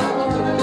Música